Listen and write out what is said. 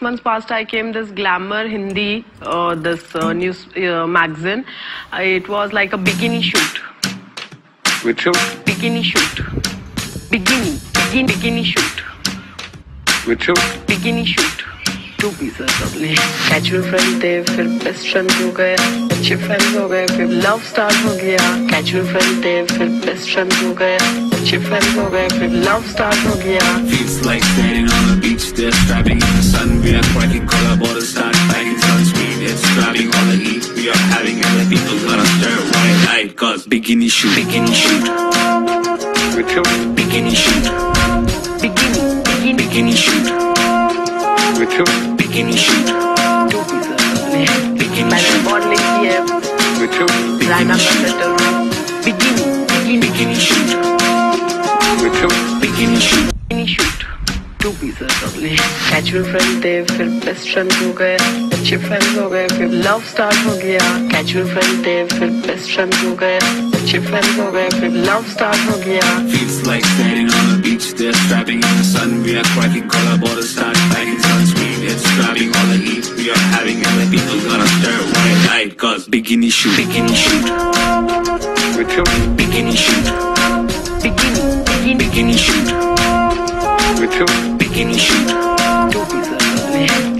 months past, I came this Glamour India, uh, this uh, news uh, magazine. Uh, it was like a bikini shoot. Which shoot? Bikini shoot. Bikini. Bikini. Bikini shoot. Which shoot? Bikini shoot. Two pieces of lace. Casual friend day, फिर best friend हो गए, अच्छे friends हो गए, फिर love start हो गया. Casual friend day, फिर best friend हो गए, अच्छे friends हो गए, फिर love start हो गया. Feels like standing on the beach. are having other people gonna stir my light Cause bikini shoot, bikini shoot. With who? Bikini shoot. Bikini, bikini, bikini shoot. With who? Bikini shoot. Bikini shoot. shoot bikini shoot. Two pieces only casual friend थे फिर best friend हो गए अच्छे friends हो गए फिर love start हो गया कैजुअल फ्रेंड थे फिर बेस्ट फ्रेंड्स हो गए अच्छे फ्रेंड्स हो गए फिर लव स्टार्ट हो गया Feels like standing on the beach, they're strapping in the sun. We are cracking collar borders, start packing sunscreen. It's grabbing all the heat. We are having it, the people gonna stir white light. Cause bikini shoot, bikini shoot, Which show? bikini shoot, bikini bikini bikini shoot, 你是我的唯一